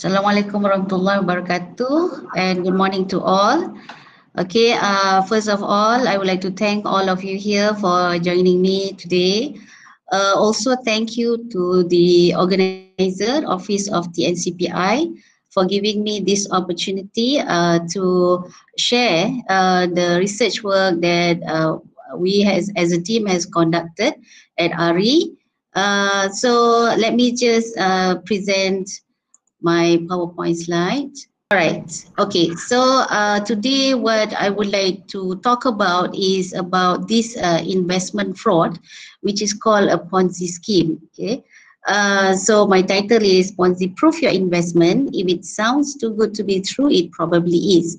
Assalamualaikum warahmatullahi wabarakatuh and good morning to all. Okay, uh, first of all, I would like to thank all of you here for joining me today. Uh, also, thank you to the organizer, Office of the NCPI, for giving me this opportunity uh, to share uh, the research work that uh, we has, as a team has conducted at ARI. Uh, so let me just uh, present my PowerPoint slide. All right. Okay. So uh, today, what I would like to talk about is about this uh, investment fraud, which is called a Ponzi scheme. Okay. Uh, so my title is Ponzi Proof Your Investment. If it sounds too good to be true, it probably is.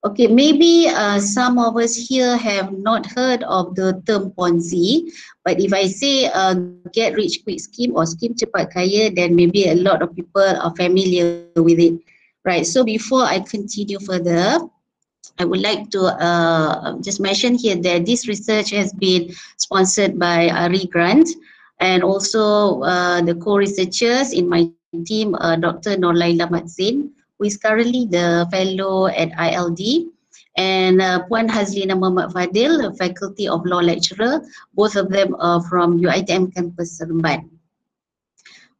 Okay, maybe uh, some of us here have not heard of the term Ponzi, but if I say uh, get rich quick scheme or scheme cepat kaya, then maybe a lot of people are familiar with it. Right, so before I continue further, I would like to uh, just mention here that this research has been sponsored by ARI Grant and also uh, the co-researchers in my team, uh, Dr. Norlaila Matzin, who is currently the fellow at ILD, and uh, Puan Hazlina Muhammad Fadil, a faculty of law lecturer, both of them are from UITM campus Seremban.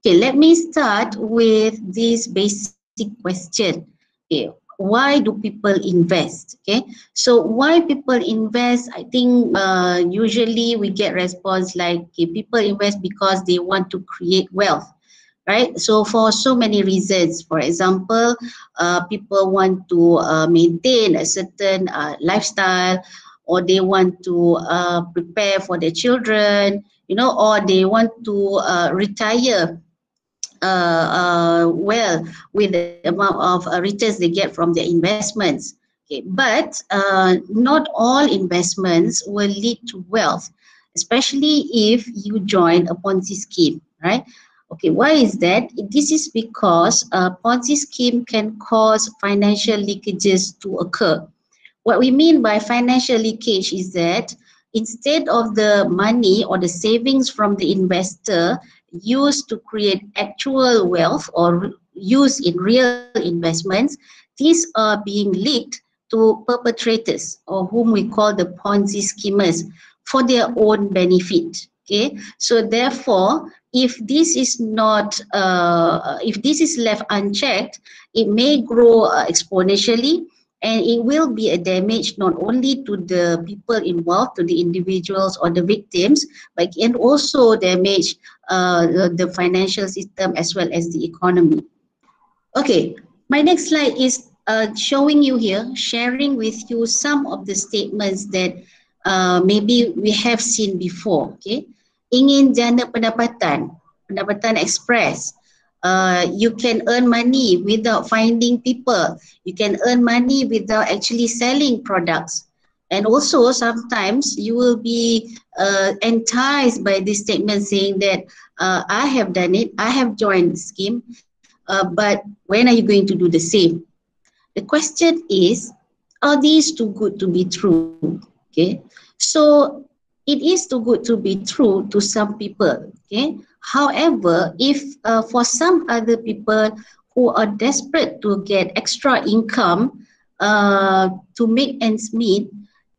Okay, let me start with this basic question. Okay, why do people invest? Okay, so why people invest? I think uh, usually we get response like okay, people invest because they want to create wealth, right? So for so many reasons, for example, uh, people want to uh, maintain a certain uh, lifestyle, or they want to uh, prepare for their children, you know, or they want to uh, retire uh, well with the amount of returns they get from their investments. Okay, but not all investments will lead to wealth, especially if you join a Ponzi scheme, right? Okay, why is that? This is because a Ponzi scheme can cause financial leakages to occur. What we mean by financial leakage is that instead of the money or the savings from the investor used to create actual wealth or used in real investments, these are being leaked to perpetrators or whom we call the Ponzi schemers for their own benefit. Okay, so therefore, if this is not, uh, if this is left unchecked, it may grow uh, exponentially and it will be a damage not only to the people involved, to the individuals or the victims, but it can also damage uh, the, financial system as well as the economy. Okay, my next slide is uh, showing you here, sharing with you some of the statements that uh, maybe we have seen before. Okay, ingin jana pendapatan, pendapatan express, uh, you can earn money without finding people. You can earn money without actually selling products. And also sometimes you will be uh, enticed by this statement saying that uh, I have done it, I have joined the scheme, uh, but when are you going to do the same? The question is, are these too good to be true? Okay, so it is too good to be true to some people. Okay, However, if uh, for some other people who are desperate to get extra income uh, to make ends meet,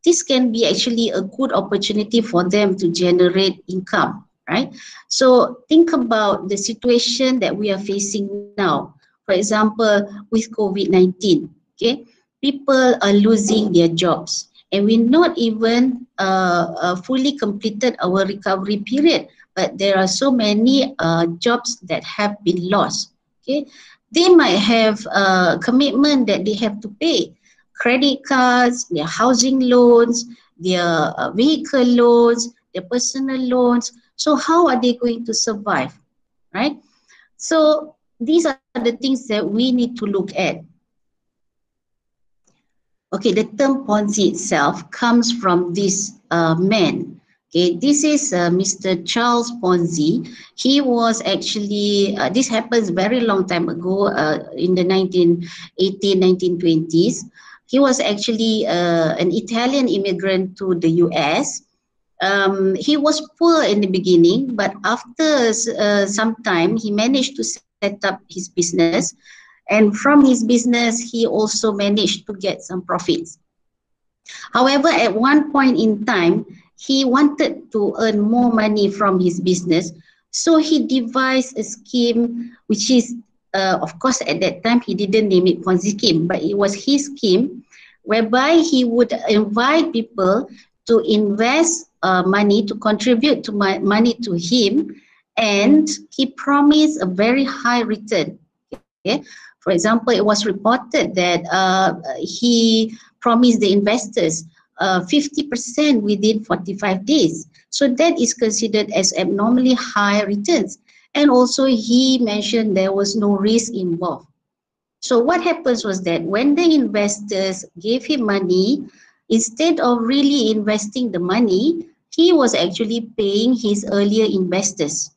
this can be actually a good opportunity for them to generate income, right? So think about the situation that we are facing now. For example, with COVID-19, okay? People are losing their jobs and we not even uh, uh, fully completed our recovery period but there are so many uh, jobs that have been lost. Okay, they might have a commitment that they have to pay, credit cards, their housing loans, their uh, vehicle loans, their personal loans. So how are they going to survive, right? So these are the things that we need to look at. Okay, the term Ponzi itself comes from this uh, man Okay, this is uh, Mr. Charles Ponzi. He was actually, uh, this happens very long time ago uh, in the 1918, 1920s. He was actually uh, an Italian immigrant to the US. Um, he was poor in the beginning, but after uh, some time, he managed to set up his business And from his business, he also managed to get some profits. However, at one point in time, he wanted to earn more money from his business. So he devised a scheme, which is, uh, of course, at that time, he didn't name it Ponzi scheme, but it was his scheme whereby he would invite people to invest uh, money, to contribute to my money to him, and he promised a very high return. Okay? For example, it was reported that uh, he promised the investors uh, 50% within 45 days. So that is considered as abnormally high returns. And also he mentioned there was no risk involved. So what happens was that when the investors gave him money, instead of really investing the money, he was actually paying his earlier investors.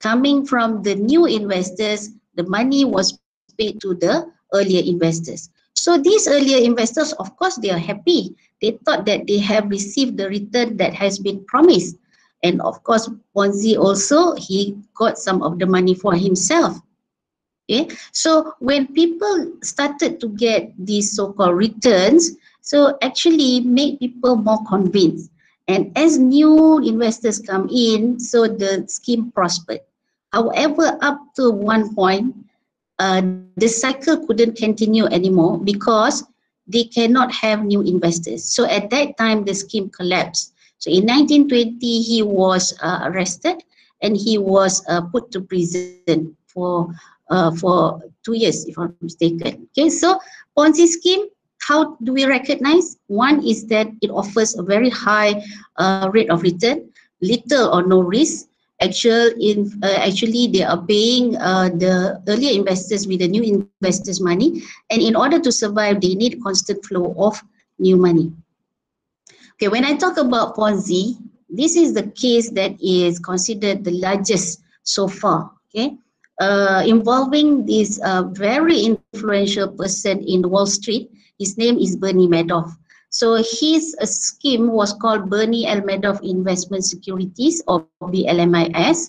Coming from the new investors, the money was paid to the earlier investors. So these earlier investors, of course, they are happy. They thought that they have received the return that has been promised. And of course, Ponzi also, he got some of the money for himself. Okay, so when people started to get these so-called returns, so actually make people more convinced. And as new investors come in, so the scheme prospered. However, up to one point, uh, the cycle couldn't continue anymore because they cannot have new investors. So at that time, the scheme collapsed. So in 1920, he was uh, arrested and he was uh, put to prison for uh, for two years, if I'm mistaken. Okay, so Ponzi scheme, how do we recognize? One is that it offers a very high uh, rate of return, little or no risk, actual in uh, actually they are paying uh, the earlier investors with the new investors money. And in order to survive they need constant flow of new money. Okay when i talk about ponzi this is the case that is considered the largest so far okay? Uh, involving this uh, very influential person in wall street his name is bernie madoff so his uh, scheme was called Bernie L. Madoff Investment Securities or BLMIS.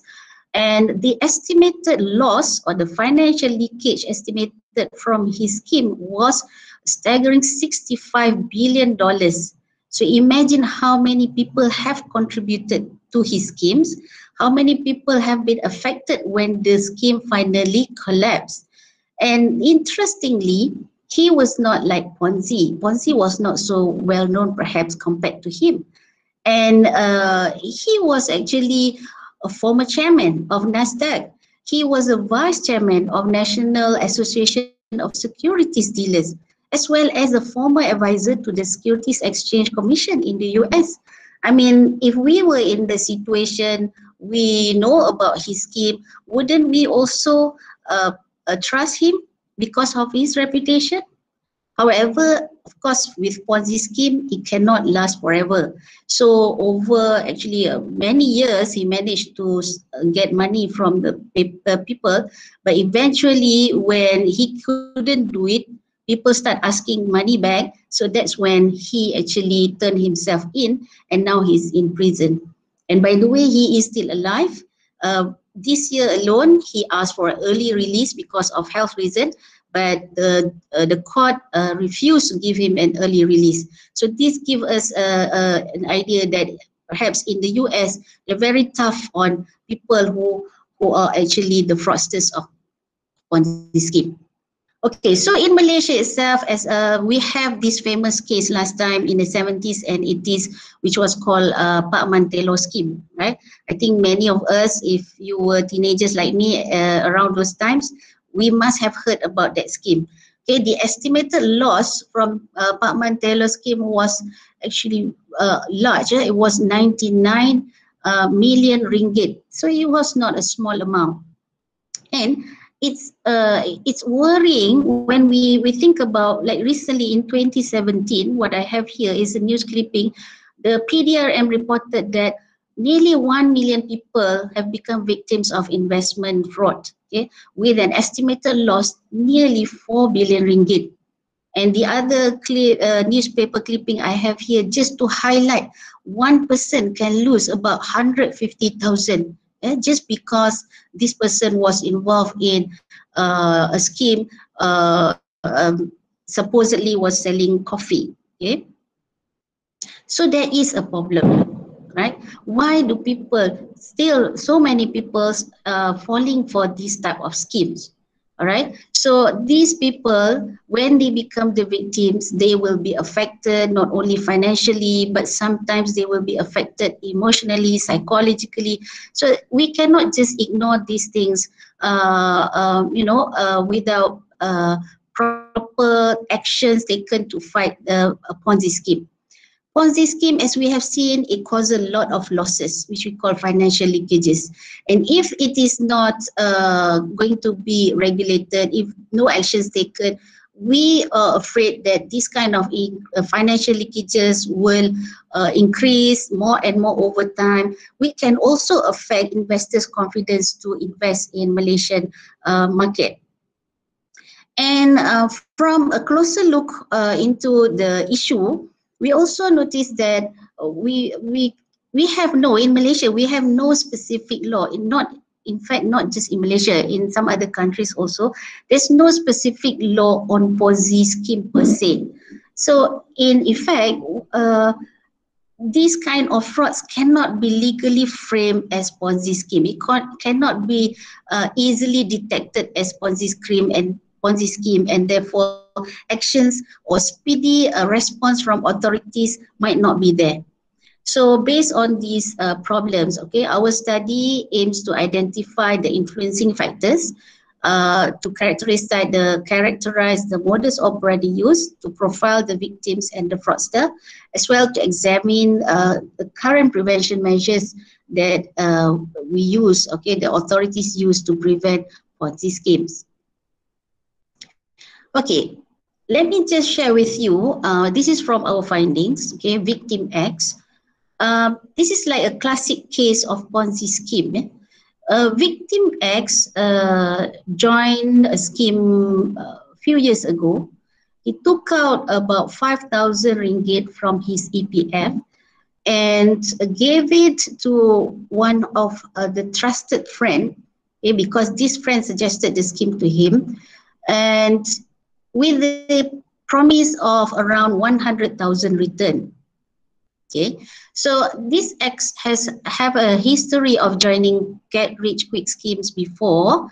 And the estimated loss or the financial leakage estimated from his scheme was staggering $65 billion. So imagine how many people have contributed to his schemes, how many people have been affected when the scheme finally collapsed. And interestingly, he was not like Ponzi. Ponzi was not so well known perhaps compared to him. And uh, he was actually a former chairman of NASDAQ. He was a vice chairman of National Association of Securities Dealers, as well as a former advisor to the Securities Exchange Commission in the US. I mean, if we were in the situation we know about his scheme, wouldn't we also uh, uh, trust him because of his reputation. However, of course, with Ponzi scheme, it cannot last forever. So over actually uh, many years, he managed to uh, get money from the people. But eventually, when he couldn't do it, people start asking money back. So that's when he actually turned himself in, and now he's in prison. And by the way, he is still alive. Uh, this year alone, he asked for early release because of health reason, but the uh, the court uh, refused to give him an early release. So this gives us uh, uh, an idea that perhaps in the US, they're very tough on people who who are actually the fraudsters of on this scheme. Okay, so in Malaysia itself, as uh, we have this famous case last time in the 70s and 80s, which was called uh, Pak Mantelo scheme, right? I think many of us, if you were teenagers like me uh, around those times, we must have heard about that scheme. Okay, the estimated loss from uh, Pak Mantelo scheme was actually uh, large. Eh? It was 99 uh, million ringgit. So it was not a small amount. And it's uh, it's worrying when we we think about like recently in 2017 what i have here is a news clipping. The pdrm reported that nearly 1 million people have become victims of investment fraud okay with an estimated loss nearly 4 billion ringgit. And the other clear, uh, newspaper clipping i have here just to highlight one person can lose about 150000 eh, just because this person was involved in uh, a scheme uh, um, supposedly was selling coffee okay? So there is a problem right? Why do people still so many people uh, falling for this type of schemes all right so these people when they become the victims they will be affected not only financially but sometimes they will be affected emotionally psychologically. So we cannot just ignore these things uh, uh, you know uh, without uh, proper actions taken to fight the ponzi scheme Ponzi scheme, as we have seen, it causes a lot of losses, which we call financial leakages. And if it is not uh, going to be regulated, if no actions taken, we are afraid that this kind of uh, financial leakages will uh, increase more and more over time. We can also affect investors' confidence to invest in Malaysian uh, market. And uh, from a closer look uh, into the issue, we also noticed that we we we have no in Malaysia we have no specific law in not in fact not just in Malaysia in some other countries also there's no specific law on Ponzi scheme per se so in effect uh, these kind of frauds cannot be legally framed as Ponzi scheme. It cannot be uh, easily detected as Ponzi scheme and Ponzi scheme and therefore actions or speedy uh, response from authorities might not be there. So based on these uh, problems, okay, our study aims to identify the influencing factors uh, to characterize the characterize the modus operandi used to profile the victims and the fraudster, as well to examine uh, the current prevention measures that uh, we use, okay, the authorities use to prevent Ponzi schemes. Okay, let me just share with you. Uh, this is from our findings. Okay, victim X. Um, this is like a classic case of Ponzi scheme. Eh? Uh, victim X uh, joined a scheme a few years ago. He took out about 5,000 ringgit from his EPF and gave it to one of uh, the trusted friend okay, because this friend suggested the scheme to him. And with the promise of around 100,000 return. Okay, so this ex has have a history of joining get rich quick schemes before,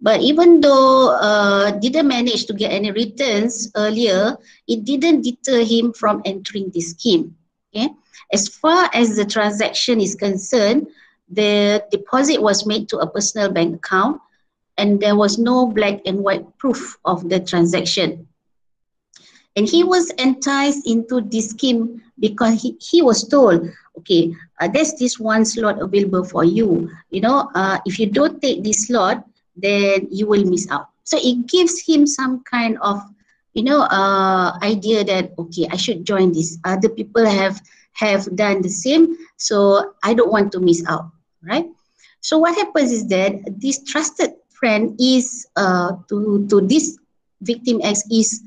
but even though uh, didn't manage to get any returns earlier, it didn't deter him from entering the scheme. Okay, as far as the transaction is concerned, the deposit was made to a personal bank account and there was no black and white proof of the transaction. And he was enticed into this scheme because he, he was told, okay, uh, there's this one slot available for you. You know, uh, if you don't take this slot, then you will miss out. So it gives him some kind of, you know, uh, idea that, okay, I should join this. Other people have have done the same, so I don't want to miss out, right? So what happens is that this trusted friend is uh, to to this victim X is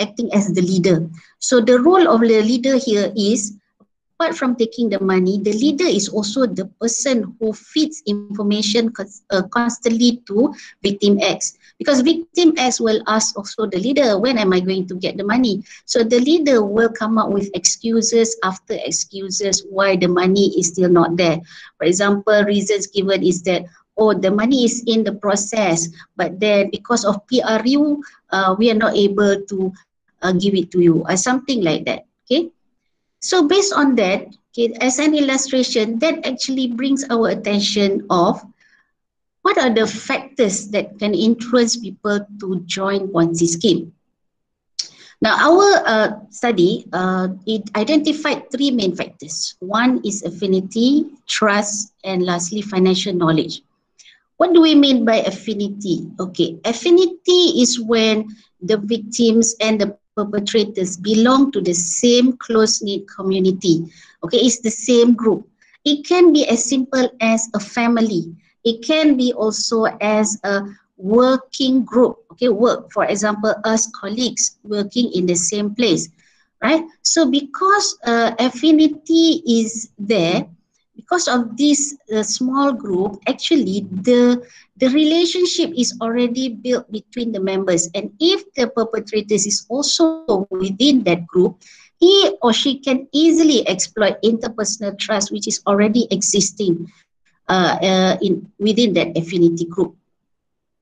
acting as the leader. So the role of the leader here is apart from taking the money, the leader is also the person who feeds information uh, constantly to victim X. Because victim X will ask also the leader, when am I going to get the money? So the leader will come up with excuses after excuses why the money is still not there. For example, reasons given is that, oh, the money is in the process, but then because of PRU, uh, we are not able to uh, give it to you, or something like that. Okay. So based on that, okay, as an illustration, that actually brings our attention of what are the factors that can influence people to join Ponzi scheme. Now, our uh, study, uh, it identified three main factors. One is affinity, trust, and lastly, financial knowledge. What do we mean by affinity? Okay, affinity is when the victims and the perpetrators belong to the same close-knit community. Okay, it's the same group. It can be as simple as a family. It can be also as a working group. Okay, work, for example, us colleagues working in the same place, right? So because uh, affinity is there, because of this uh, small group, actually the the relationship is already built between the members. And if the perpetrators is also within that group, he or she can easily exploit interpersonal trust, which is already existing uh, uh, in within that affinity group.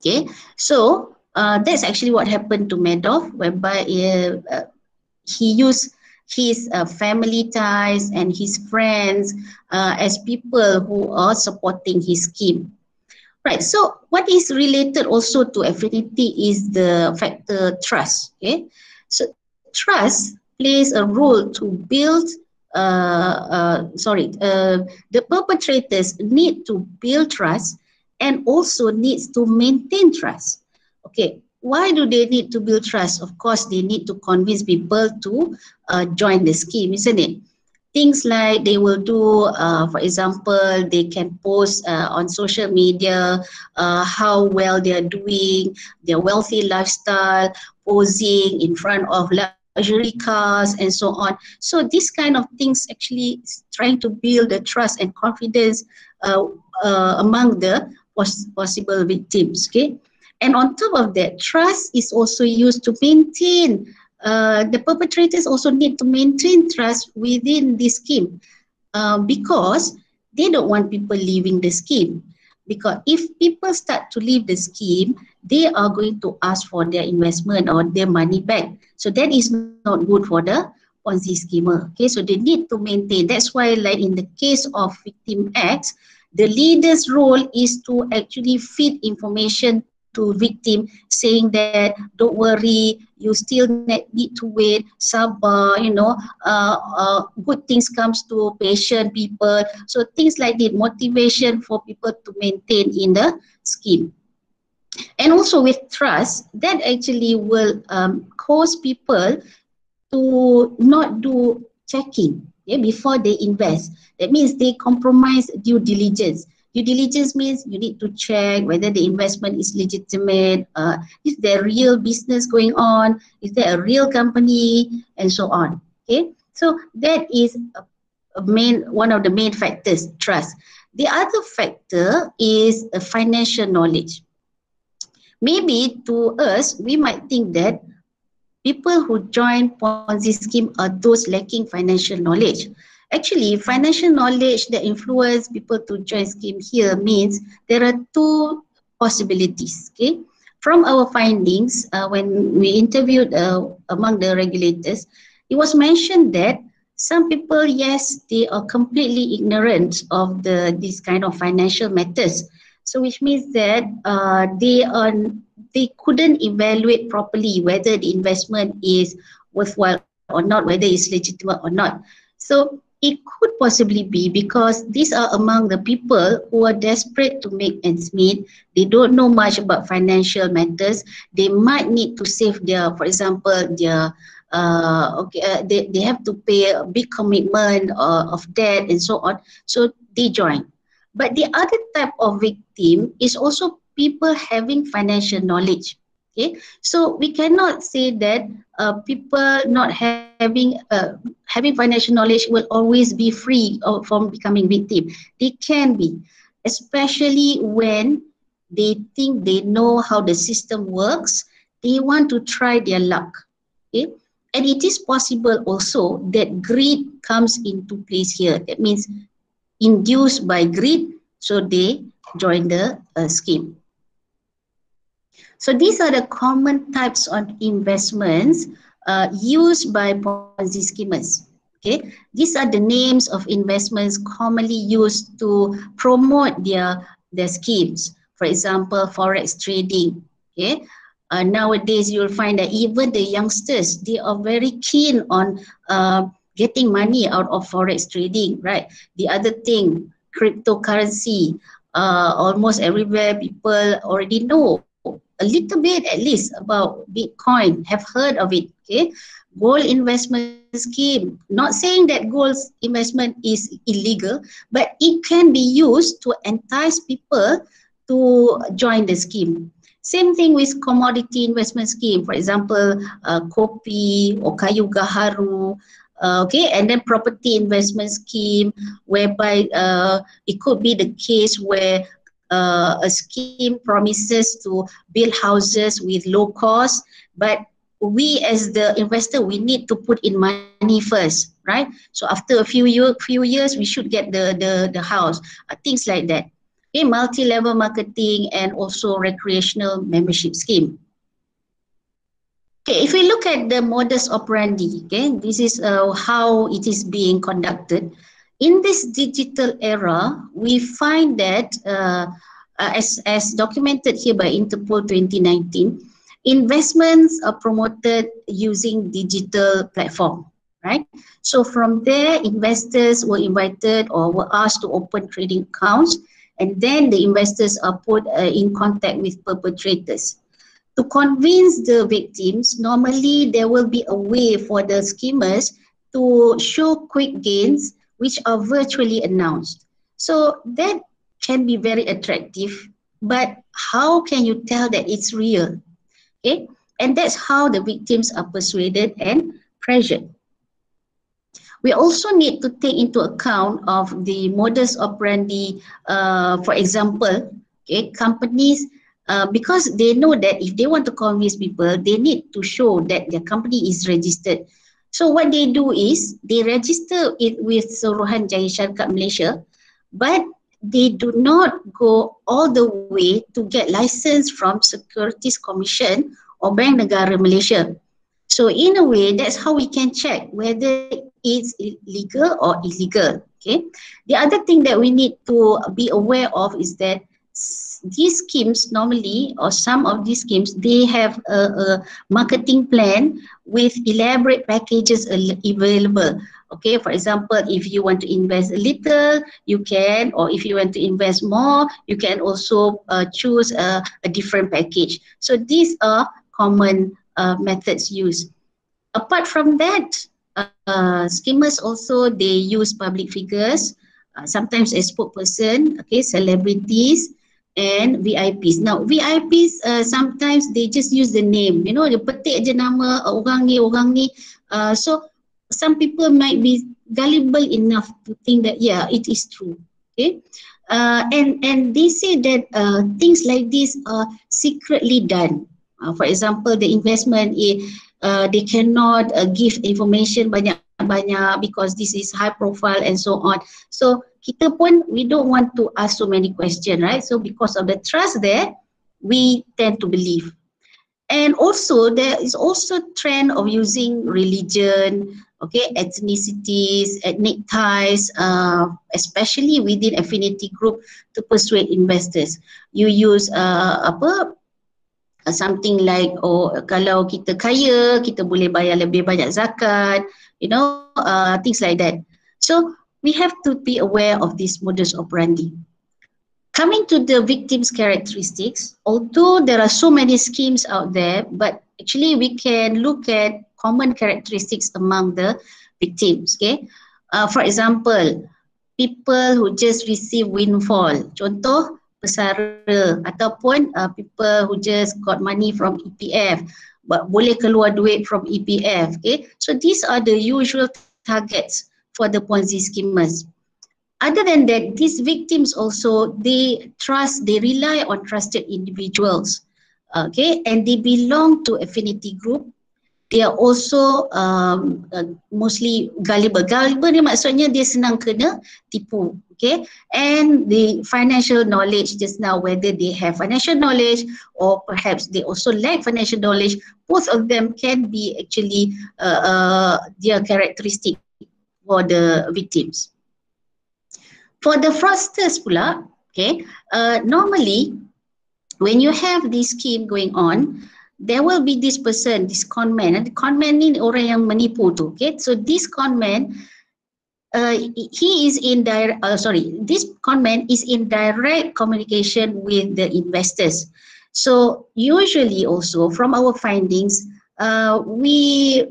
Okay, so uh, that's actually what happened to Madoff, whereby uh, uh, he used his uh, family ties and his friends uh, as people who are supporting his scheme. Right. So what is related also to affinity is the factor trust. Okay. So trust plays a role to build. Uh, uh, sorry, uh, the perpetrators need to build trust and also needs to maintain trust. Okay, why do they need to build trust? Of course, they need to convince people to uh, join the scheme, isn't it? Things like they will do, uh, for example, they can post uh, on social media uh, how well they are doing, their wealthy lifestyle, posing in front of luxury cars and so on. So this kind of things actually trying to build the trust and confidence uh, uh, among the pos possible victims. Okay. And on top of that, trust is also used to maintain, uh, the perpetrators also need to maintain trust within the scheme uh, because they don't want people leaving the scheme. Because if people start to leave the scheme, they are going to ask for their investment or their money back. So that is not good for the Ponzi schemer. Okay, so they need to maintain. That's why, like in the case of Victim X, the leader's role is to actually feed information to victim saying that don't worry you still need to wait sabar you know uh, uh, good things comes to patient people. So things like that motivation for people to maintain in the scheme. And also with trust that actually will um, cause people to not do checking yeah, before they invest. That means they compromise due diligence Due diligence means you need to check whether the investment is legitimate, uh, is there real business going on, is there a real company, and so on. Okay, so that is a, a main one of the main factors, trust. The other factor is a financial knowledge. Maybe to us, we might think that people who join Ponzi scheme are those lacking financial knowledge. Actually, financial knowledge that influence people to join scheme here means there are two possibilities. Okay, from our findings, uh, when we interviewed uh, among the regulators, it was mentioned that some people, yes, they are completely ignorant of the this kind of financial matters. So, which means that uh, they are they couldn't evaluate properly whether the investment is worthwhile or not, whether it's legitimate or not. So it could possibly be because these are among the people who are desperate to make ends meet. They don't know much about financial matters. They might need to save their, for example, their uh, okay, uh, they, they have to pay a big commitment uh, of debt and so on. So they join. But the other type of victim is also people having financial knowledge. Okay, so we cannot say that uh, people not having uh, having financial knowledge will always be free of, from becoming victim. They can be, especially when they think they know how the system works. They want to try their luck. Okay, and it is possible also that greed comes into place here. That means induced by greed, so they join the uh, scheme. So these are the common types of investments uh, used by Ponzi schemers. Okay, these are the names of investments commonly used to promote their their schemes. For example, forex trading. Okay, uh, nowadays you'll find that even the youngsters they are very keen on uh, getting money out of forex trading. Right. The other thing, cryptocurrency. Uh, almost everywhere people already know a little bit at least about Bitcoin, have heard of it, okay? Gold investment scheme, not saying that gold investment is illegal, but it can be used to entice people to join the scheme. Same thing with commodity investment scheme, for example, uh, kopi or kayu gaharu, Uh, okay, and then property investment scheme, whereby uh, it could be the case where uh, a scheme promises to build houses with low cost, but we as the investor we need to put in money first, right? So after a few year, few years, we should get the the the house, uh, things like that. Okay, multi-level marketing and also recreational membership scheme. Okay, if we look at the modus operandi, okay, this is uh, how it is being conducted. In this digital era, we find that, uh, uh, as, as documented here by Interpol 2019, investments are promoted using digital platform, right? So from there, investors were invited or were asked to open trading accounts, and then the investors are put uh, in contact with perpetrators to convince the victims, normally there will be a way for the schemers to show quick gains which are virtually announced. So that can be very attractive, but how can you tell that it's real? Okay, and that's how the victims are persuaded and pressured. We also need to take into account of the modus operandi, uh, for example, okay, companies uh, because they know that if they want to convince people, they need to show that their company is registered. So what they do is they register it with Suruhan Jaya Syarikat Malaysia, but they do not go all the way to get license from Securities Commission or Bank Negara Malaysia. So in a way, that's how we can check whether it's legal or illegal. Okay. The other thing that we need to be aware of is that these schemes normally or some of these schemes they have a, a marketing plan with elaborate packages available. Okay for example if you want to invest a little you can or if you want to invest more you can also uh, choose a, a, different package. So these are common uh, methods used. Apart from that uh, schemers also they use public figures uh, sometimes a spokesperson okay celebrities and VIPs. Now VIPs uh, sometimes they just use the name, you know, dia petik je nama uh, orang ni, orang ni. Uh, so some people might be gullible enough to think that yeah, it is true. Okay. Uh, and and they say that uh, things like this are secretly done. Uh, for example, the investment, uh, they cannot uh, give information banyak banyak because this is high profile and so on. So kita pun we don't want to ask so many questions, right? So because of the trust there, we tend to believe. And also there is also trend of using religion, okay, ethnicities, ethnic ties, uh, especially within affinity group to persuade investors. You use uh, apa uh, something like oh kalau kita kaya kita boleh bayar lebih banyak zakat, you know, uh, things like that. So we have to be aware of this modus operandi. Coming to the victim's characteristics, although there are so many schemes out there, but actually we can look at common characteristics among the victims. Okay, uh, for example, people who just receive windfall, contoh pesara ataupun uh, people who just got money from EPF, but boleh keluar duit from EPF. Okay, so these are the usual targets for the Ponzi schemers. Other than that, these victims also, they trust, they rely on trusted individuals, okay, and they belong to affinity group. They are also um, uh, mostly gullible. Gullible ni maksudnya dia senang kena tipu, okay. And the financial knowledge just now, whether they have financial knowledge or perhaps they also lack financial knowledge, both of them can be actually uh, uh, their characteristic for the victims. For the fraudsters pula, okay, uh, normally when you have this scheme going on, there will be this person, this conman. And the conman ni orang yang menipu tu, okay. So this conman, uh, he is in direct, uh, sorry, this conman is in direct communication with the investors. So usually also from our findings, uh, we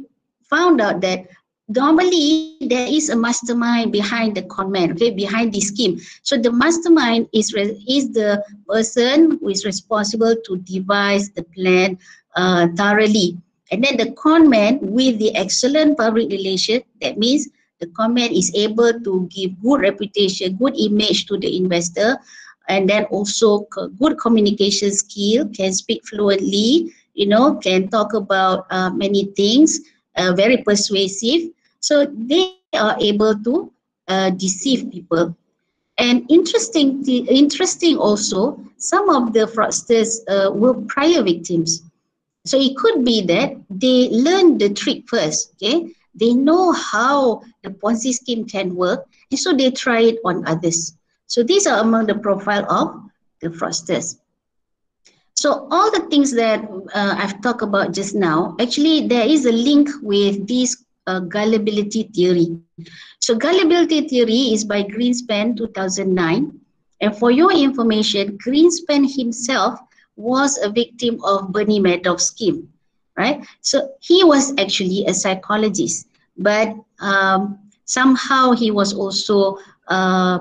found out that normally there is a mastermind behind the conman okay behind the scheme so the mastermind is is the person who is responsible to devise the plan uh, thoroughly And then the conman with the excellent public relation, that means the conman is able to give good reputation, good image to the investor, and then also good communication skill, can speak fluently, you know, can talk about uh, many things, uh, very persuasive. So they are able to uh, deceive people. And interesting, interesting also, some of the fraudsters uh, were prior victims. So it could be that they learned the trick first, okay? They know how the Ponzi scheme can work, and so they try it on others. So these are among the profile of the fraudsters. So all the things that uh, I've talked about just now, actually there is a link with this uh, gullibility theory. So gullibility theory is by Greenspan 2009. And for your information, Greenspan himself was a victim of Bernie Madoff's scheme, right? So he was actually a psychologist, but um, somehow he was also, uh,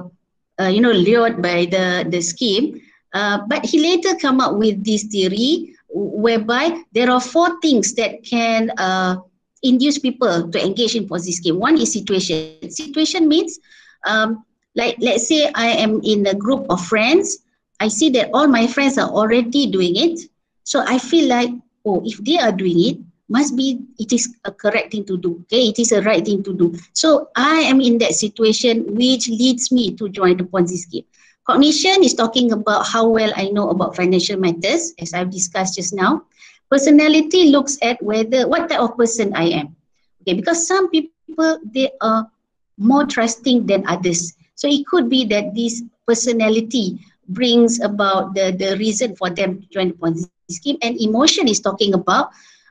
uh, you know, lured by the, the scheme. Uh, but he later come up with this theory whereby there are four things that can uh, induce people to engage in Ponzi scheme. One is situation. Situation means, um, like let's say I am in a group of friends I see that all my friends are already doing it. So I feel like, oh, if they are doing it, must be it is a correct thing to do. Okay, it is a right thing to do. So I am in that situation which leads me to join the Ponzi scheme. Cognition is talking about how well I know about financial matters, as I've discussed just now. Personality looks at whether what type of person I am. Okay, because some people they are more trusting than others. So it could be that this personality brings about the, the reason for them to join the Ponzi scheme. And emotion is talking about,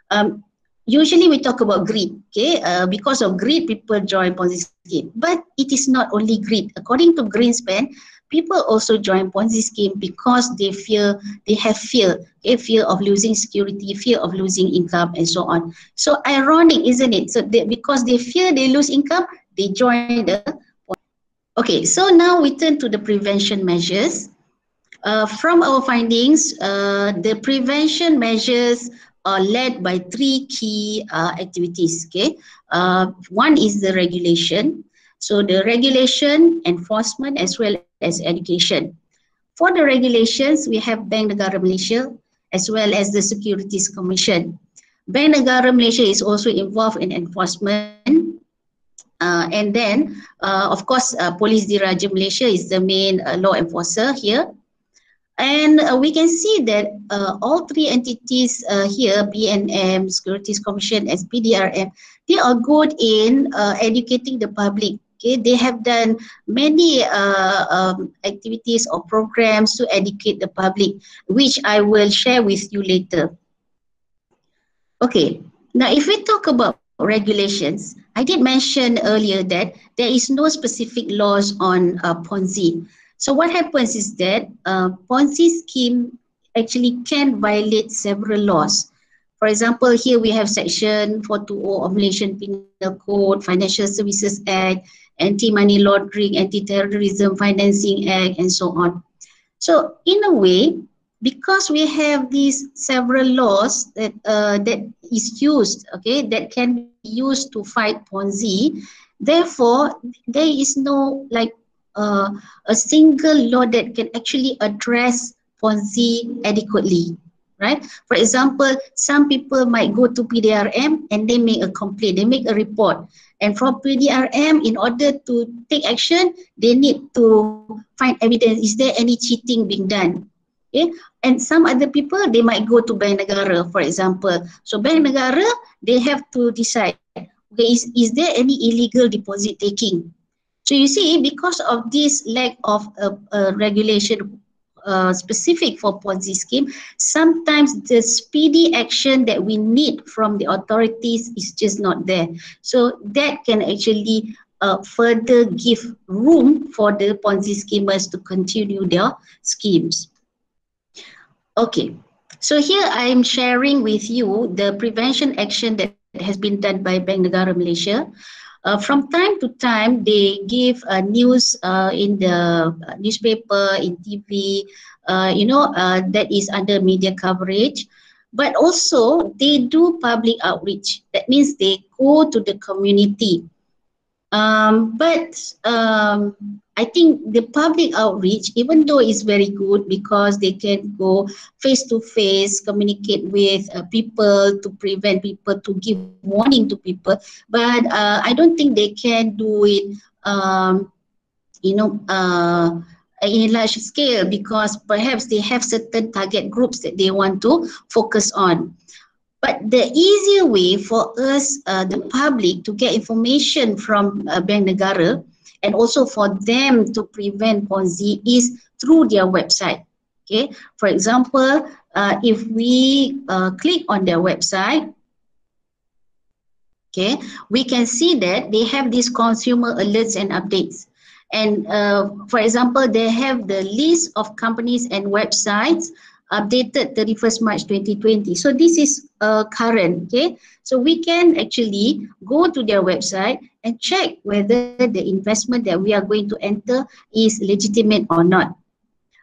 um, usually we talk about greed, okay? Uh, because of greed, people join Ponzi scheme. But it is not only greed. According to Greenspan, people also join Ponzi scheme because they fear, they have fear, okay? fear of losing security, fear of losing income and so on. So ironic, isn't it? So they, because they fear they lose income, they join the Okay, so now we turn to the prevention measures. Uh, from our findings, uh, the prevention measures are led by three key uh, activities. Okay, uh, one is the regulation. So the regulation, enforcement, as well as education. For the regulations, we have Bank Negara Malaysia as well as the Securities Commission. Bank Negara Malaysia is also involved in enforcement. Uh, and then, uh, of course, uh, Polis Diraja Malaysia is the main uh, law enforcer here. And uh, we can see that uh, all three entities here, BNM, Securities Commission, SPDRM, they are good in educating the public. Okay, they have done many uh, um, activities or programs to educate the public, which I will share with you later. Okay, now if we talk about regulations, I did mention earlier that there is no specific laws on uh, Ponzi. So what happens is that uh, Ponzi scheme actually can violate several laws. For example, here we have section 420 of Malaysian Penal Code, Financial Services Act, Anti-Money Laundering, Anti-Terrorism Financing Act, and so on. So in a way, because we have these several laws that uh, that is used, okay, that can be used to fight Ponzi, therefore there is no like uh, a single law that can actually address Ponzi adequately, right? For example, some people might go to PDRM and they make a complaint, they make a report. And from PDRM, in order to take action, they need to find evidence. Is there any cheating being done? Okay. And some other people, they might go to Bank Negara, for example. So Bank Negara, they have to decide, okay, is, is there any illegal deposit taking? So you see, because of this lack of uh, uh, regulation uh, specific for Ponzi scheme, sometimes the speedy action that we need from the authorities is just not there. So that can actually uh, further give room for the Ponzi schemers to continue their schemes. Okay, so here I am sharing with you the prevention action that has been done by Bank Negara Malaysia. Uh, from time to time, they give uh, news uh, in the newspaper, in TV, uh, you know, uh, that is under media coverage. but also they do public outreach. That means they go to the community. Um, but um, I think the public outreach, even though it's very good because they can go face to face, communicate with uh, people to prevent people to give warning to people, but uh, I don't think they can do it, um, you know, uh, in a large scale because perhaps they have certain target groups that they want to focus on. But the easier way for us, uh, the public, to get information from uh, Bank Negara and also for them to prevent Ponzi is through their website. Okay, for example, uh, if we uh, click on their website, okay, we can see that they have these consumer alerts and updates. And uh, for example, they have the list of companies and websites updated 31st March 2020. So this is uh, current, okay? So we can actually go to their website and check whether the investment that we are going to enter is legitimate or not.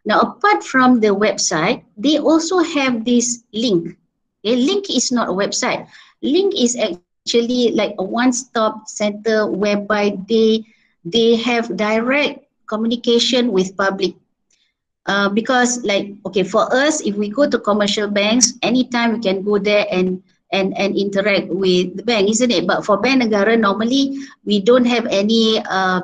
Now, apart from the website, they also have this link. A link is not a website. Link is actually like a one-stop center whereby they they have direct communication with public uh, because like okay for us if we go to commercial banks anytime we can go there and and and interact with the bank isn't it? But for bank negara normally we don't have any uh,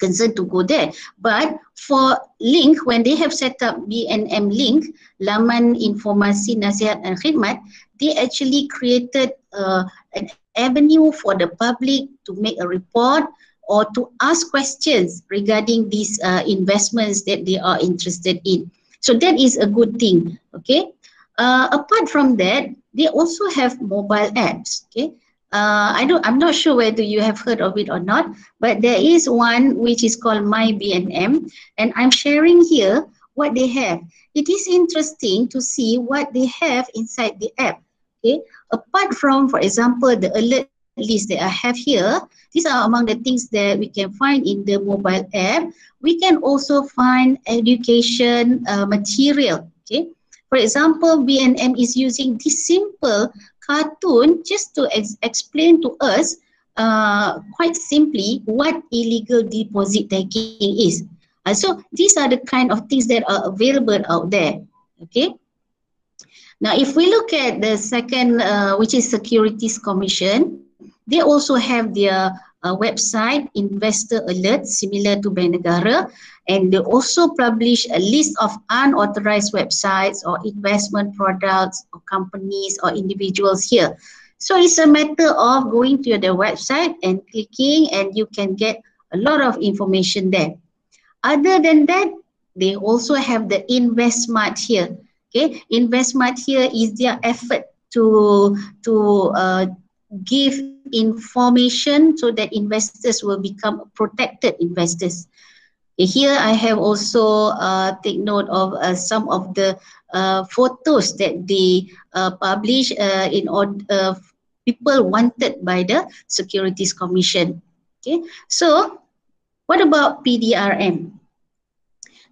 concern to go there. But for link when they have set up BNM link laman informasi nasihat dan khidmat they actually created uh, an avenue for the public to make a report or to ask questions regarding these uh, investments that they are interested in. So that is a good thing. Okay. Uh, apart from that, they also have mobile apps. Okay. Uh, I don't. I'm not sure whether you have heard of it or not, but there is one which is called My BNM, and I'm sharing here what they have. It is interesting to see what they have inside the app. Okay. Apart from, for example, the alert list that I have here, these are among the things that we can find in the mobile app. We can also find education uh, material. Okay, for example, BNM is using this simple cartoon just to ex explain to us uh, quite simply what illegal deposit taking is. Uh, so these are the kind of things that are available out there. Okay. Now, if we look at the second, uh, which is Securities Commission, they also have their uh, website, investor Alert, similar to Bank Negara. And they also publish a list of unauthorized websites or investment products or companies or individuals here. So it's a matter of going to their website and clicking and you can get a lot of information there. Other than that, they also have the InvestSmart here. Okay, InvestSmart here is their effort to to uh, give information so that investors will become protected investors. Here I have also uh, take note of uh, some of the uh, photos that they uh, publish uh, in uh, people wanted by the Securities Commission. Okay, so what about PDRM?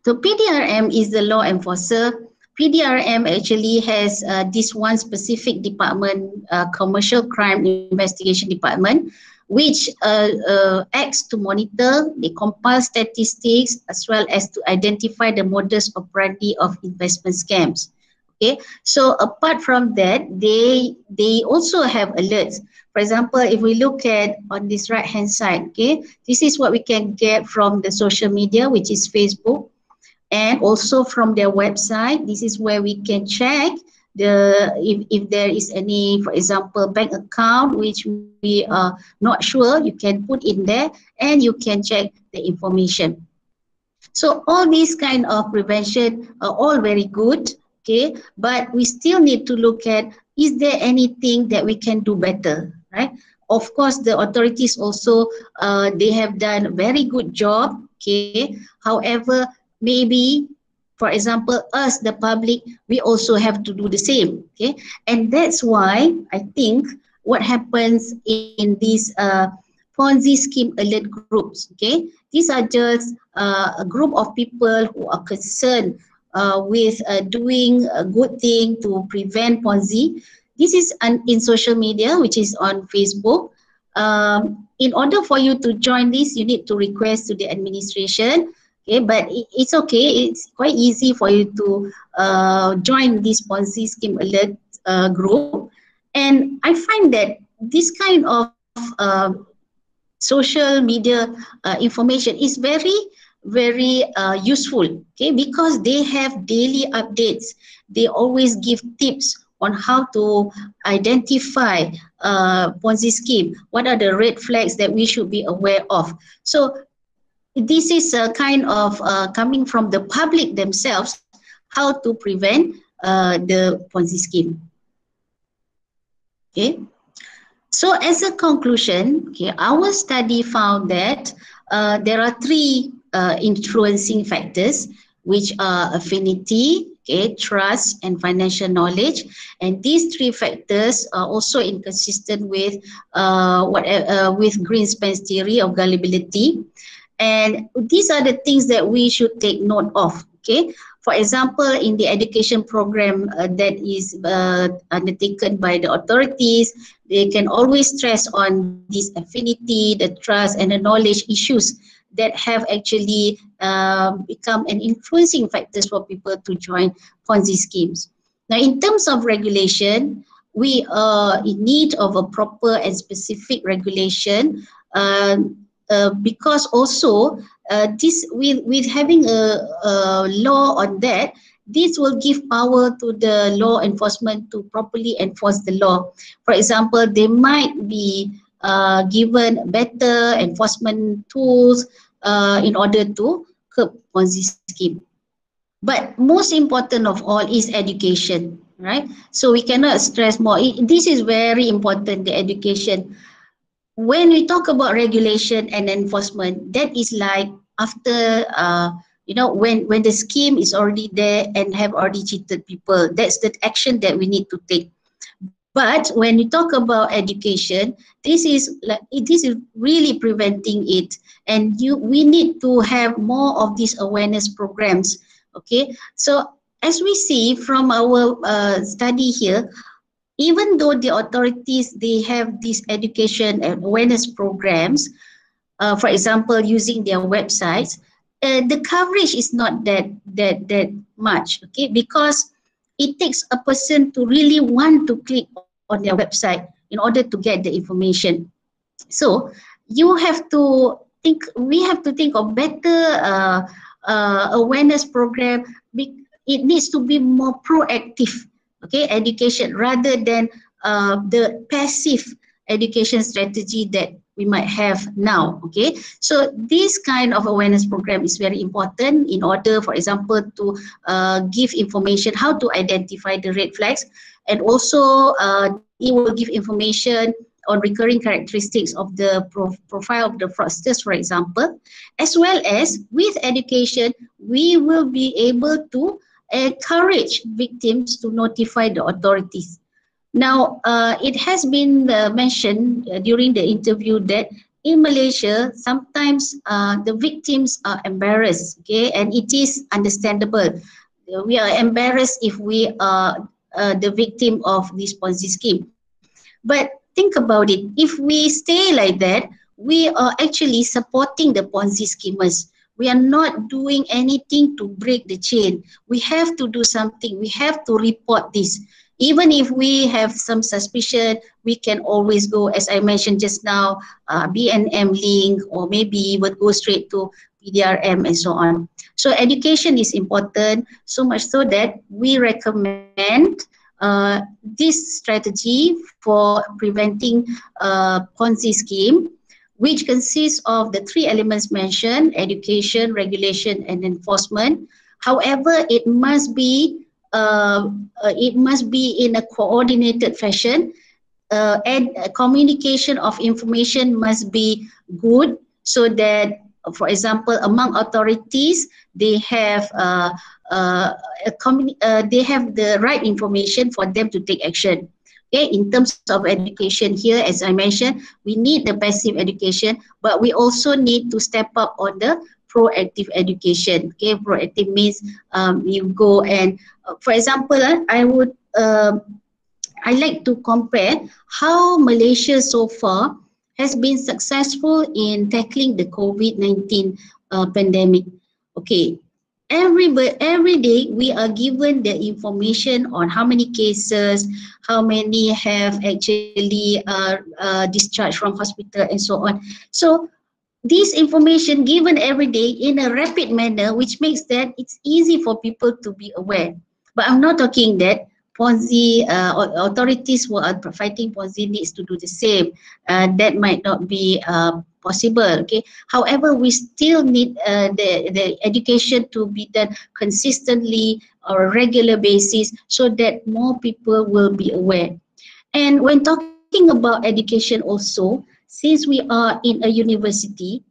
So PDRM is the law enforcer PDRM actually has uh, this one specific department, uh, Commercial Crime Investigation Department, which uh, uh, acts to monitor, they compile statistics as well as to identify the modus operandi of investment scams. Okay, so apart from that, they they also have alerts. For example, if we look at on this right hand side, okay, this is what we can get from the social media, which is Facebook and also from their website this is where we can check the if, if there is any for example bank account which we are not sure you can put in there and you can check the information. So all these kind of prevention are all very good okay? But we still need to look at is there anything that we can do better right? Of course the authorities also uh, they have done very good job okay? However maybe for example us the public we also have to do the same okay and that's why i think what happens in these uh, ponzi scheme alert groups okay these are just uh, a group of people who are concerned uh, with uh, doing a good thing to prevent Ponzi. This is an, in social media, which is on Facebook. Um, in order for you to join this, you need to request to the administration. Okay, but it, it's okay. It's quite easy for you to uh, join this Ponzi scheme alert uh, group. And I find that this kind of uh, social media uh, information is very very uh, useful. Okay? Because they have daily updates. They always give tips on how to identify uh, ponzi scheme. What are the red flags that we should be aware of? So this is a kind of uh, coming from the public themselves how to prevent uh, the ponzi scheme okay so as a conclusion okay our study found that uh, there are three uh, influencing factors, which are affinity, okay, trust, and financial knowledge. And these three factors are also inconsistent with uh, what uh, with Greenspan's theory of gullibility. And these are the things that we should take note of. Okay, for example, in the education program uh, that is uh, undertaken by the authorities, they can always stress on this affinity, the trust, and the knowledge issues that have actually um, become an influencing factors for people to join Ponzi schemes. Now, in terms of regulation, we are in need of a proper and specific regulation uh, uh, because also uh, this with, with having a, a law on that, this will give power to the law enforcement to properly enforce the law. For example, they might be uh, given better enforcement tools uh, in order to curb Ponzi scheme. But most important of all is education, right? So we cannot stress more. This is very important, the education. When we talk about regulation and enforcement, that is like after, uh, you know, when, when the scheme is already there and have already cheated people, that's the action that we need to take. But when you talk about education, this is like this is really preventing it, and you we need to have more of these awareness programs. Okay, so as we see from our uh, study here, even though the authorities they have these education and awareness programs, uh, for example, using their websites, uh, the coverage is not that that that much. Okay, because it takes a person to really want to click on their website in order to get the information. So you have to think, we have to think of better uh, uh, awareness program. It needs to be more proactive, okay, education. Rather than uh, the passive education strategy that we might have now okay? So this kind of awareness program is very important in order for example to uh, give information how to identify the red flags and also uh, it will give information on recurring characteristics of the pro profile of the fraudsters, for example, as well as with education, we will be able to encourage victims to notify the authorities. Now, uh, it has been uh, mentioned uh, during the interview that in Malaysia, sometimes uh, the victims are embarrassed, okay, and it is understandable. We are embarrassed if we are uh, the victim of this Ponzi scheme. But think about it, if we stay like that, we are actually supporting the Ponzi schemers. We are not doing anything to break the chain. We have to do something. We have to report this. Even if we have some suspicion, we can always go, as I mentioned just now, uh, BNM link, or maybe would go straight to PDRM and so on. So education is important, so much so that we recommend uh, this strategy for preventing uh, Ponzi scheme, which consists of the three elements mentioned, education, regulation, and enforcement. However, it must be uh, uh it must be in a coordinated fashion uh, and communication of information must be good so that for example, among authorities, they have uh, uh, uh, they have the right information for them to take action. Okay, in terms of education here, as I mentioned, we need the passive education, but we also need to step up on the proactive education. Okay, proactive means um, you go and, uh, for example, uh, I would, uh, I like to compare how Malaysia so far has been successful in tackling the COVID-19 uh, pandemic. Okay, every every day we are given the information on how many cases, how many have actually uh, uh, discharged from hospital and so on. So this information given every day in a rapid manner, which makes that it's easy for people to be aware. But I'm not talking that Ponzi uh, authorities who are fighting Ponzi needs to do the same. Uh, that might not be uh, possible. Okay. However, we still need uh, the the education to be done consistently or a regular basis, so that more people will be aware. And when talking about education, also since we are in a university,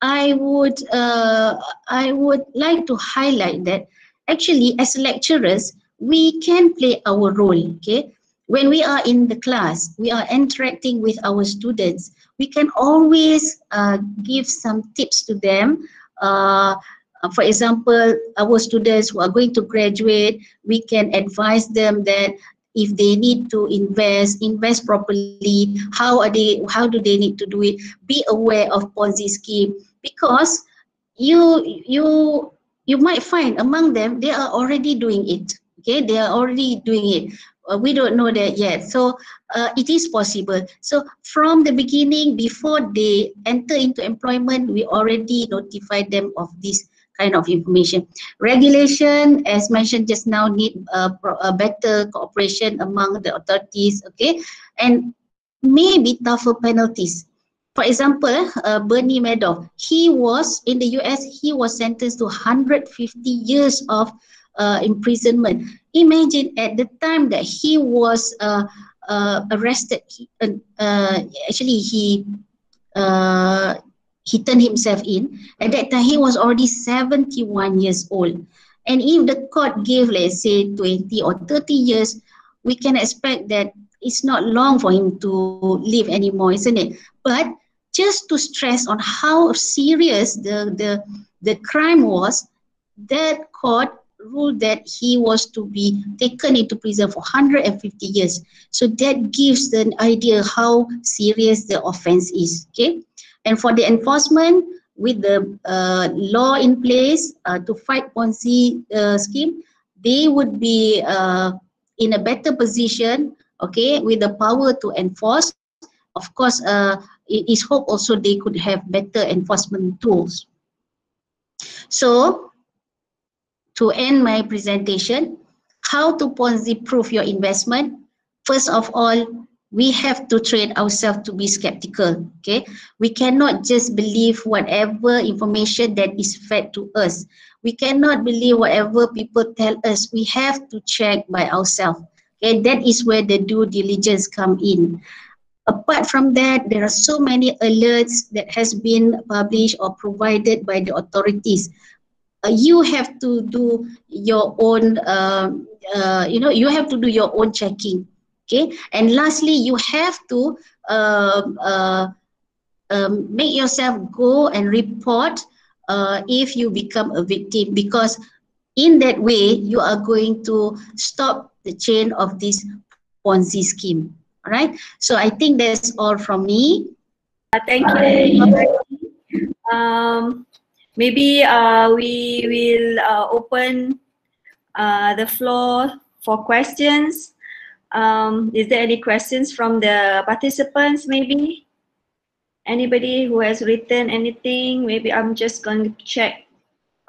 I would uh, I would like to highlight that actually as lecturers we can play our role. Okay, when we are in the class, we are interacting with our students. We can always uh, give some tips to them. Uh, for example, our students who are going to graduate, we can advise them that if they need to invest, invest properly. How are they? How do they need to do it? Be aware of Ponzi scheme because you you you might find among them they are already doing it okay they are already doing it uh, we don't know that yet. So uh, it is possible. So from the beginning before they enter into employment we already notify them of this kind of information. Regulation as mentioned just now need a, a better cooperation among the authorities okay? And maybe tougher penalties. For example, uh, Bernie Madoff, he was in the US, he was sentenced to 150 years of uh, imprisonment. Imagine at the time that he was uh, uh, arrested, he, uh, uh, actually he uh, he turned himself in. At that time, he was already 71 years old. And if the court gave, let's say, 20 or 30 years, we can expect that it's not long for him to live anymore, isn't it? But just to stress on how serious the, the, the crime was, that court ruled that he was to be taken into prison for 150 years. So that gives an idea how serious the offense is. Okay, and for the enforcement with the uh, law in place uh, to fight Ponzi uh, scheme, they would be uh, in a better position. Okay, with the power to enforce. Of course, uh, it is hope also they could have better enforcement tools. So to end my presentation, how to Ponzi proof your investment? First of all, we have to train ourselves to be skeptical. Okay, we cannot just believe whatever information that is fed to us. We cannot believe whatever people tell us. We have to check by ourselves. Okay, that is where the due diligence come in. Apart from that, there are so many alerts that has been published or provided by the authorities you have to do your own uh, uh, you know you have to do your own checking okay? And lastly you have to um, uh, um, make yourself go and report uh, if you become a victim because in that way you are going to stop the chain of this ponzi scheme all right so i think that's all from me. Uh, thank you um, maybe uh, we will uh, open uh, the floor for questions. Um, is there any questions from the participants maybe? Anybody who has written anything? Maybe I'm just going to check.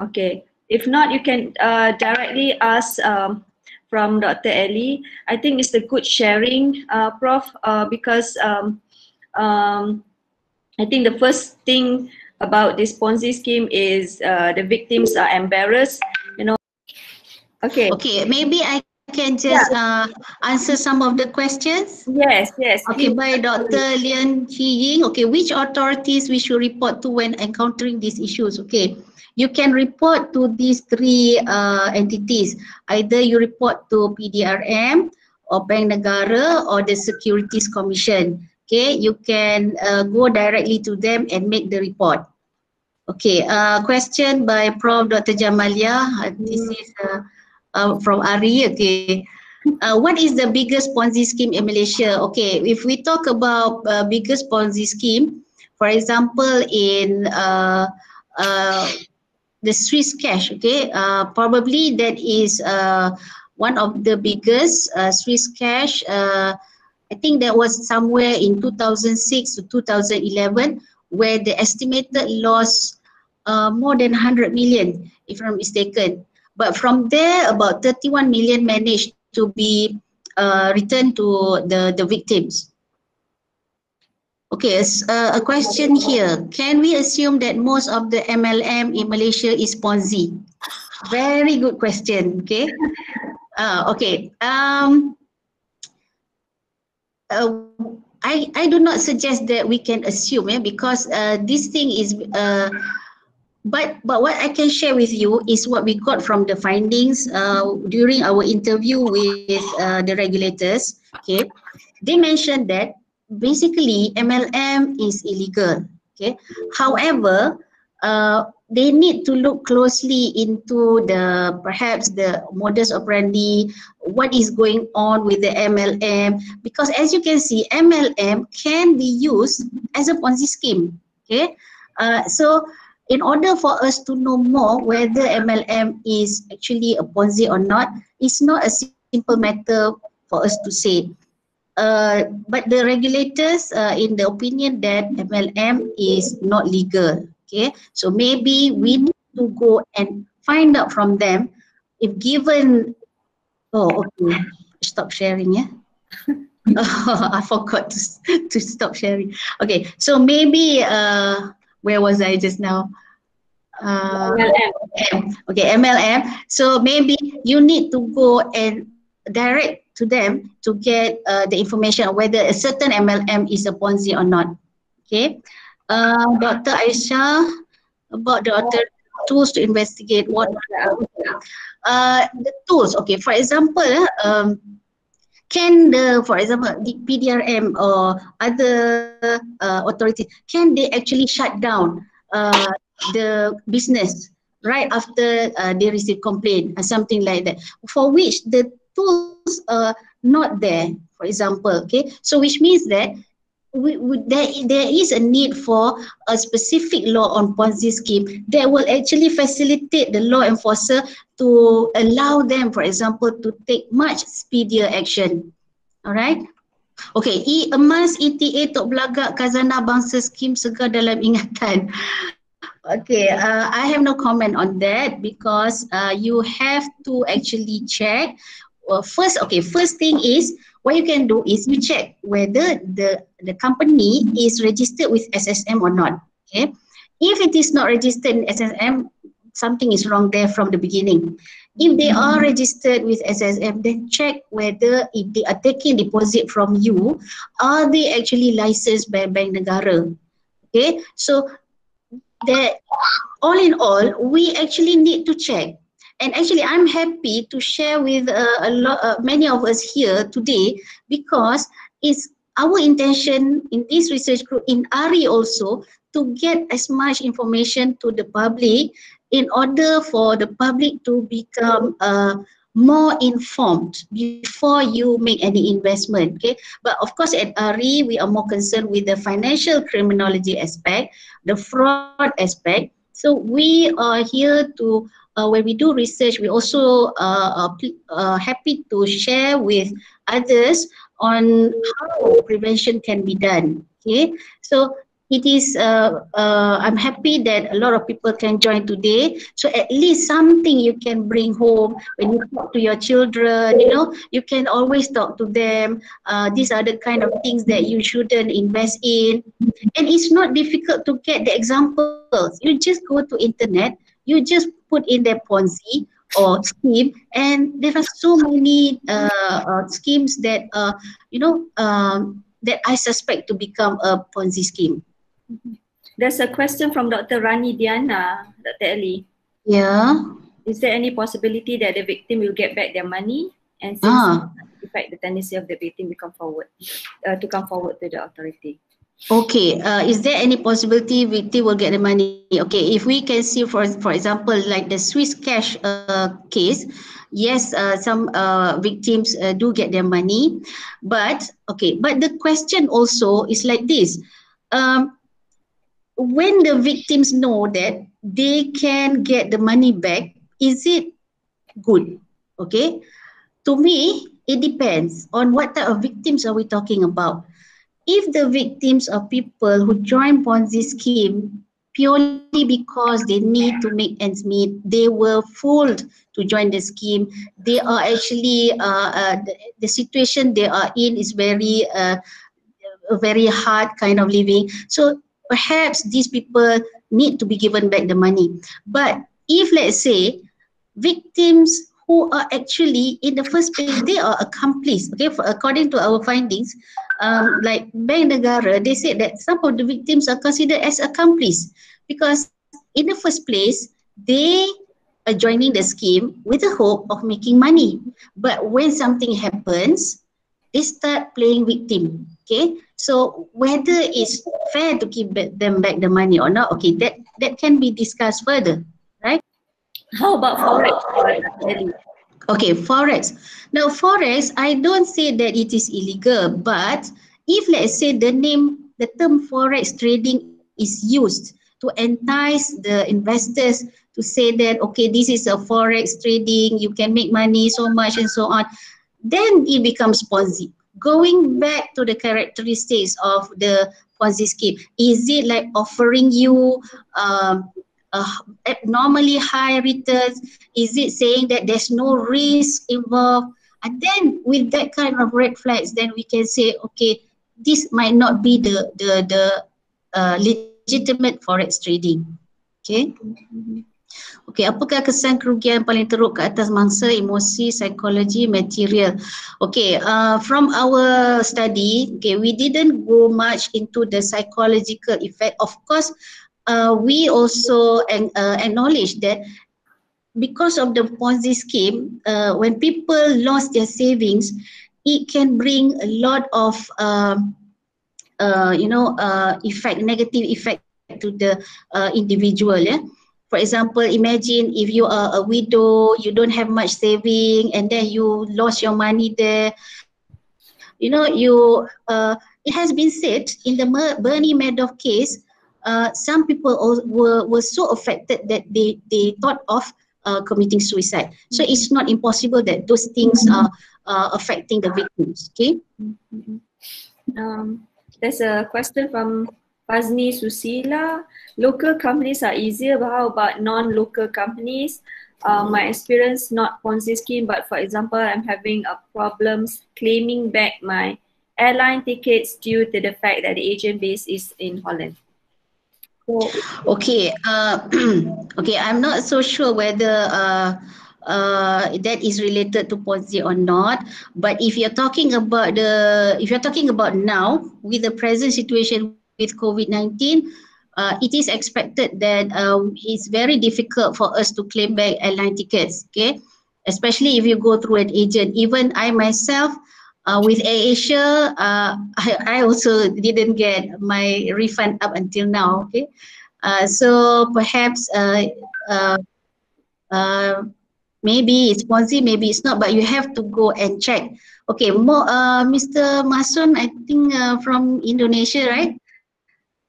Okay. If not, you can uh, directly ask um, from Dr. Ellie. I think it's a good sharing, uh, Prof, uh, because um, um, I think the first thing about this Ponzi scheme is uh, the victims are embarrassed, you know. Okay. Okay, maybe I can just yeah. uh, answer some of the questions. Yes, yes. Okay, by Dr. Lian Chi Ying. Okay, which authorities we should report to when encountering these issues? Okay, you can report to these three uh, entities. Either you report to PDRM or Bank Negara or the Securities Commission okay you can uh, go directly to them and make the report Okay, uh, question by Prof. Dr. Jamalia. Uh, this is uh, uh, from Ari. Okay. Uh, what is the biggest Ponzi scheme in Malaysia? Okay, if we talk about uh, biggest Ponzi scheme, for example, in uh, uh, the Swiss cash, okay, uh, probably that is uh, one of the biggest uh, Swiss cash. Uh, I think that was somewhere in 2006 to 2011 where the estimated loss uh, more than 100 million, if I'm mistaken. But from there, about 31 million managed to be uh, returned to the, the victims. Okay, uh, a question here. Can we assume that most of the MLM in Malaysia is Ponzi? Very good question, okay. Uh, okay, um, uh, I, I do not suggest that we can assume eh, because uh, this thing is uh, but but what I can share with you is what we got from the findings uh, during our interview with uh, the regulators. Okay, they mentioned that basically MLM is illegal. Okay, however, uh, they need to look closely into the perhaps the modus operandi, what is going on with the MLM, because as you can see, MLM can be used as a Ponzi scheme. Okay, uh, so in order for us to know more whether MLM is actually a Ponzi or not, it's not a simple matter for us to say. Uh, but the regulators, uh, in the opinion that MLM is not legal. Okay, so maybe we need to go and find out from them if given. Oh, okay. Stop sharing, yeah. oh, I forgot to to stop sharing. Okay, so maybe uh, where was I just now? Uh, MLM. Okay, MLM. So maybe you need to go and direct to them to get uh, the information whether a certain MLM is a Ponzi or not. Okay. Uh, Dr. Aisha, about the other tools to investigate what uh, the tools. Okay, for example, um, can the, for example, the PDRM or other uh, authorities, can they actually shut down uh, the business right after uh, they receive complaint or something like that, for which the tools are not there, for example, okay? So which means that we, we, there, there is a need for a specific law on Ponzi scheme that will actually facilitate the law enforcer to allow them, for example, to take much speedier action. All right. Okay, e-emas, ETA, Tok Belagak, Kazana Bangsa Skim segar dalam ingatan. Okay, uh, I have no comment on that because uh, you have to actually check. Well, first, okay, first thing is what you can do is you check whether the, the company is registered with SSM or not. Okay, if it is not registered in SSM, something is wrong there from the beginning. If they are registered with SSM, then check whether if they are taking deposit from you, are they actually licensed by Bank Negara? Okay, so that all in all, we actually need to check. And actually, I'm happy to share with uh, a lot, uh, many of us here today because it's our intention in this research group in ARI also to get as much information to the public in order for the public to become uh, more informed before you make any investment okay? But of course at ARI we are more concerned with the financial criminology aspect the fraud aspect. So we are here to uh, when we do research we also uh, uh, uh happy to share with others on how prevention can be done okay? So it is uh, uh, i'm happy that a lot of people can join today. So at least something you can bring home when you talk to your children you know? You can always talk to them. Uh, these are the kind of things that you shouldn't invest in. And it's not difficult to get the examples. You just go to internet you just put in their ponzi or scheme and there are so many uh, uh, schemes that uh, you know um, that i suspect to become a ponzi scheme there's a question from Dr. Rani Diana, Dr. Ellie. Yeah. Is there any possibility that the victim will get back their money and since ah. the tendency of the victim to come forward uh, to come forward to the authority? Okay, uh, is there any possibility victim will get the money? Okay, if we can see, for for example, like the Swiss cash uh, case, yes, uh, some uh, victims uh, do get their money, but okay, but the question also is like this: um, when the victims know that they can get the money back, is it good? Okay, to me, it depends on what type of victims are we talking about if the victims are people who join Ponzi scheme purely because they need to make ends meet, they were fooled to join the scheme. They are actually uh, uh, the, the, situation they are in is very uh, very hard kind of living. So perhaps these people need to be given back the money. But if let's say victims who are actually in the first place they are accomplices okay for, according to our findings um, like Bank Negara, they said that some of the victims are considered as accomplices because in the first place, they are joining the scheme with the hope of making money. But when something happens, they start playing victim. Okay, so whether it's fair to give them back the money or not, okay, that that can be discussed further, right? How about forex? Okay, forex. Now, forex, I don't say that it is illegal, but if let's say the name, the term forex trading is used to entice the investors to say that okay, this is a forex trading, you can make money so much and so on, then it becomes Ponzi. Going back to the characteristics of the Ponzi scheme, is it like offering you um, uh, abnormally high returns? Is it saying that there's no risk involved? And then with that kind of red flags, then we can say, okay, this might not be the the the uh, legitimate forex trading. Okay. Okay, apakah kesan kerugian paling teruk ke atas mangsa, emosi, psikologi, material? Okay, uh, from our study, okay, we didn't go much into the psychological effect. Of course, uh, we also an, uh, acknowledge that because of the Ponzi scheme, uh, when people lost their savings, it can bring a lot of, um, uh, you know, uh, effect, negative effect to the uh, individual. Yeah. For example, imagine if you are a widow, you don't have much saving, and then you lost your money there. You know, you. Uh, it has been said in the Bernie Madoff case uh, some people were, were so affected that they, they thought of uh, committing suicide. So mm-hmm. it's not impossible that those things are uh, affecting the victims. Okay. Mm-hmm. Um, there's a question from Fazni Susila. Local companies are easier, but how about non-local companies? Uh, my experience, not Ponzi scheme, but for example, I'm having a problems claiming back my airline tickets due to the fact that the agent base is in Holland. Okay, uh, okay. I'm not so sure whether uh, uh, that is related to Ponzi or not. But if you're talking about the, if you're talking about now with the present situation with COVID nineteen, uh, it is expected that um, it's very difficult for us to claim back airline tickets. Okay, especially if you go through an agent. Even I myself uh, with AirAsia, uh, I, I also didn't get my refund up until now. Okay, uh, so perhaps uh, uh, uh, maybe it's Ponzi, maybe it's not, but you have to go and check. Okay, more, Mr. Masun, I think from Indonesia, right?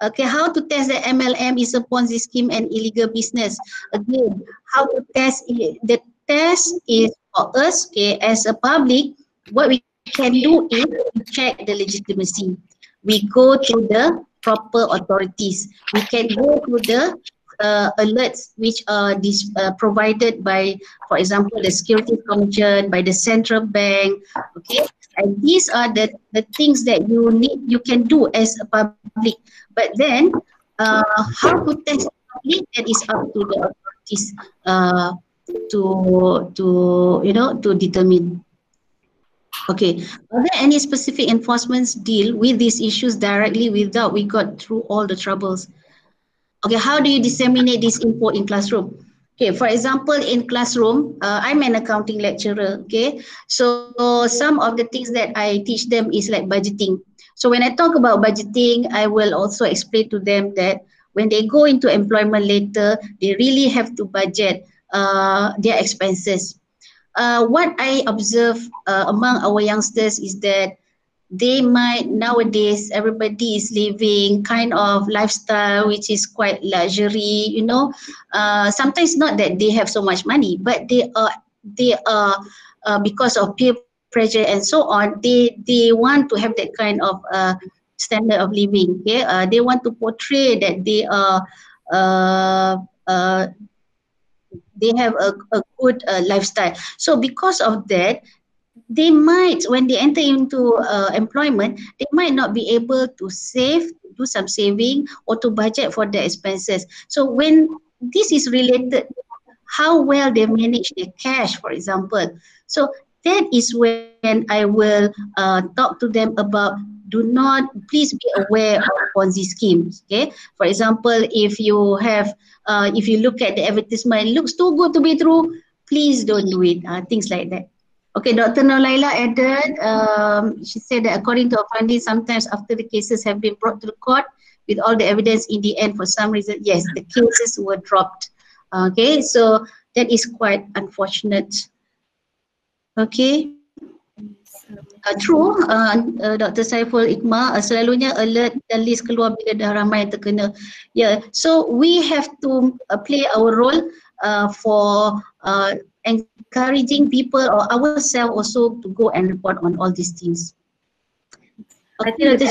Okay, how to test the MLM is a Ponzi scheme and illegal business? Again, how to test it? The test is for us, okay, as a public, what we can do is check the legitimacy. We go to the proper authorities. We can go to the uh, alerts which are dis, uh, provided by, for example, the Security Commission, by the central bank. Okay, and these are the, the things that you need, you can do as a public. But then, uh, how to test public? That is up to the authorities uh, to to you know to determine. Okay, are there any specific enforcements deal with these issues directly without we got through all the troubles? Okay, how do you disseminate this info in classroom? Okay, for example, in classroom, uh, I'm an accounting lecturer. Okay, so some of the things that I teach them is like budgeting. So when I talk about budgeting, I will also explain to them that when they go into employment later, they really have to budget uh, their expenses. Uh, what I observe uh, among our youngsters is that they might nowadays everybody is living kind of lifestyle which is quite luxury you know. Uh, sometimes not that they have so much money but they are they are uh, because of peer pressure and so on they they want to have that kind of uh, standard of living okay? Uh, they want to portray that they are uh, uh, they have a, a good uh, lifestyle. So because of that they might when they enter into uh, employment they might not be able to save do some saving or to budget for their expenses. So when this is related how well they manage their cash for example. So that is when i will uh, talk to them about do not please be aware of ponzi schemes okay for example if you have uh, if you look at the advertisement it looks too good to be true please don't do it uh, things like that Okay, Dr. Nolaila added, um, she said that according to our findings, sometimes after the cases have been brought to the court with all the evidence in the end, for some reason, yes, the cases were dropped. Okay, so that is quite unfortunate. Okay. Uh, true, uh, uh, Dr. Saiful Ikma, uh, selalunya alert dan list keluar bila dah ramai yang terkena. Yeah, so we have to uh, play our role uh, for uh, encouraging people or ourselves also to go and report on all these things. I think, the,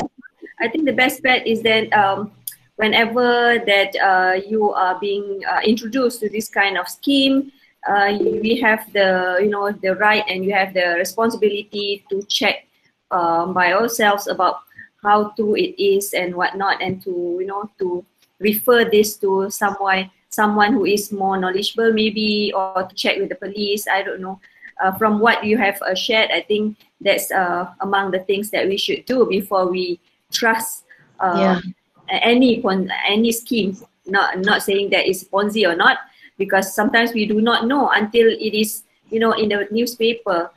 I think the best bet is that um, whenever that uh, you are being uh, introduced to this kind of scheme, uh, we have the you know the right and you have the responsibility to check um, by ourselves about how true it is and whatnot, and to you know to refer this to someone someone who is more knowledgeable maybe or to check with the police. I don't know. Uh, from what you have uh, shared i think that's uh, among the things that we should do before we trust uh, yeah. any any scheme. Not not saying that it's ponzi or not because sometimes we do not know until it is you know in the newspaper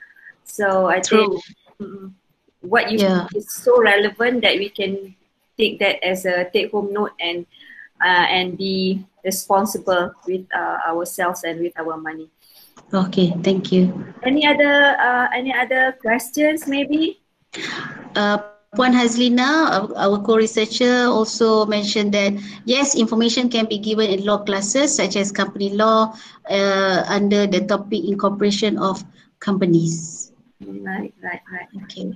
so i True. think what you yeah. is so relevant that we can take that as a take home note and uh, and be responsible with uh, ourselves and with our money. Okay, thank you. Any other uh, any other questions maybe? Uh, Puan Hazlina, our co-researcher, also mentioned that yes, information can be given in law classes such as company law uh, under the topic incorporation of companies. Right, right, right. Okay.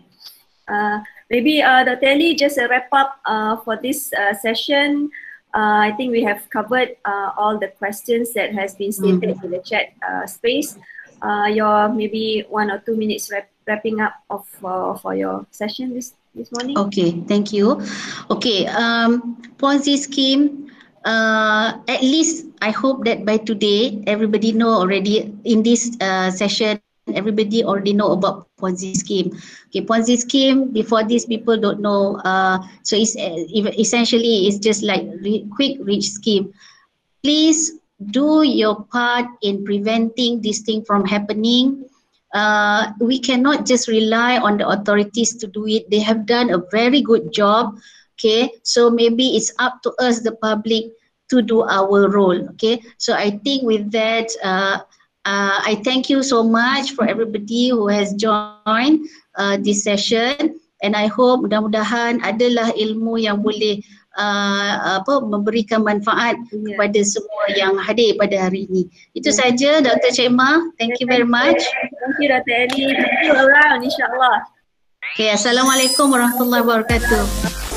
Uh, maybe uh, Dr. Ellie, just a wrap up uh, for this uh, session. Uh, I think we have covered uh, all the questions that has been stated mm. in the chat uh, space. Uh, your maybe one or two minutes wrap, wrapping up of uh, for your session this this morning. Okay, thank you. Okay, um, Ponzi scheme. Uh, at least I hope that by today everybody know already in this uh, session everybody already know about Ponzi scheme. Okay, Ponzi scheme, before this people don't know. Uh, so it's uh, essentially it's just like re- quick rich scheme. Please do your part in preventing this thing from happening. Uh, we cannot just rely on the authorities to do it. They have done a very good job. Okay, so maybe it's up to us, the public, to do our role. Okay, so I think with that, uh, uh, I thank you so much for everybody who has joined uh, this session and I hope mudah-mudahan adalah ilmu yang boleh uh, apa memberikan manfaat yeah. kepada semua yang hadir pada hari ini. Itu yeah. saja Dr. Cema. Thank you very much. Thank you Dr. Ellie. Thank you around insyaAllah. Okay, Assalamualaikum warahmatullahi wabarakatuh.